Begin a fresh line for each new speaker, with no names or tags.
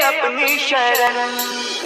अपनी शरण।